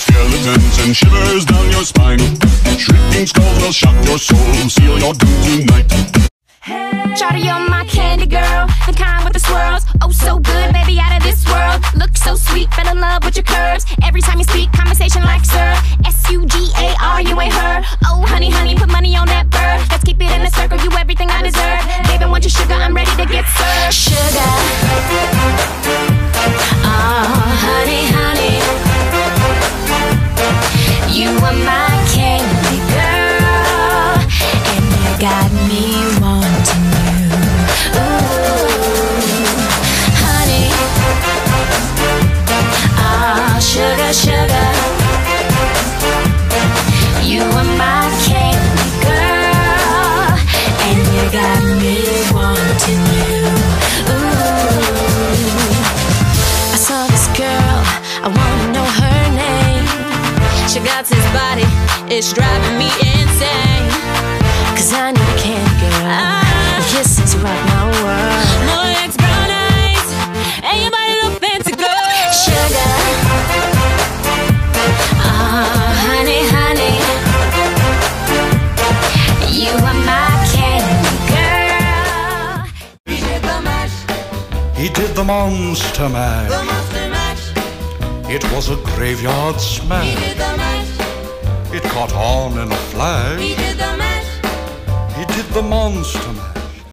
skeletons and shivers down your spine. Shrieking skulls will shock your soul, seal your doom tonight. Shawty, you're my candy girl, the kind with the swirls. Oh, so good, baby, out of this world. Look so sweet, fell in love with your curves. Every time you speak, conversation like sir. S U G A R, you ain't her. Oh, got me wanting you. She got this body, it's driving me insane. Cause I need a candy girl. Your kisses rock my world. No ex brown eyes, and your body look fancy, girl. Sugar. Ah, honey, honey. You are my candy girl. He did the monster mash. It was a graveyard smash. He did the mash. It caught on in a flash. He did the monster mash.